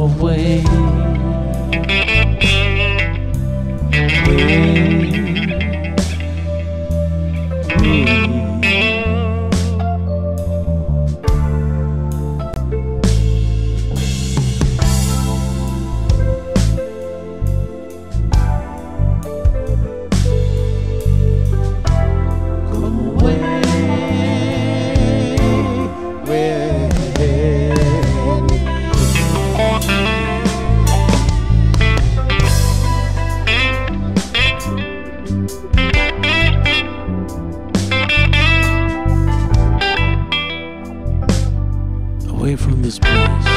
away. Away from this place.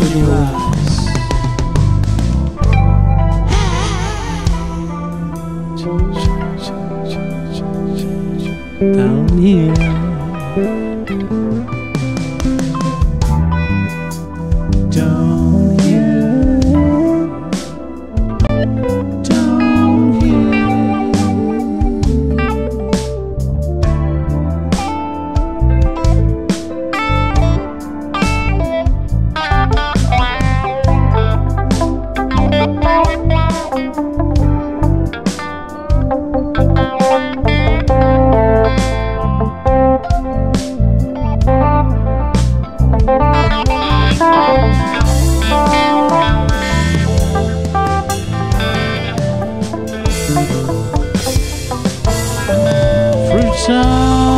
Open. Down here. Fruits are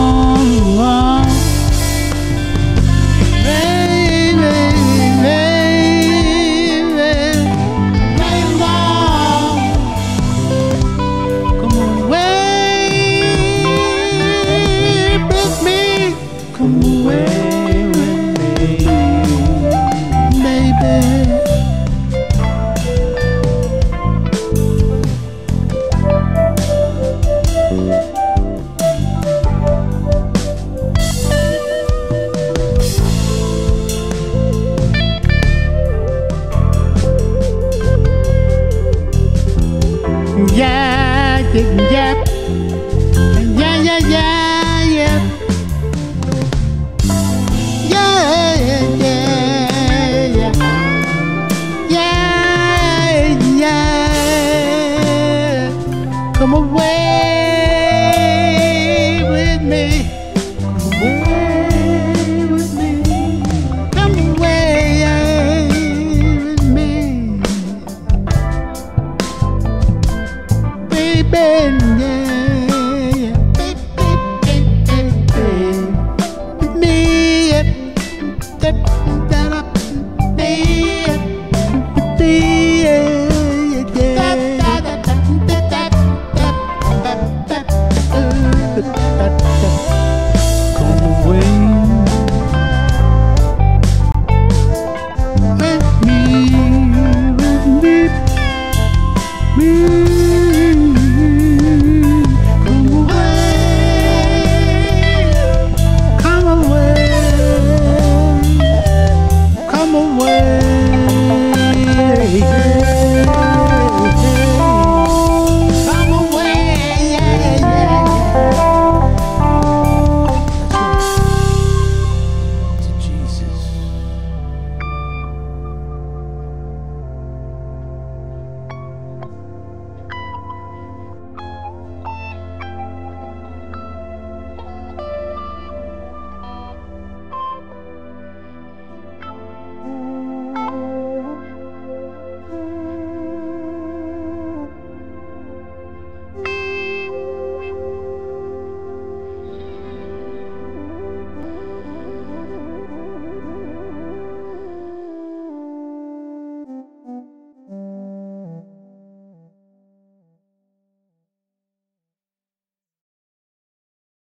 yap, yeah, yeah, yeah, yeah, yeah, yeah, yeah, yeah, yeah, come away.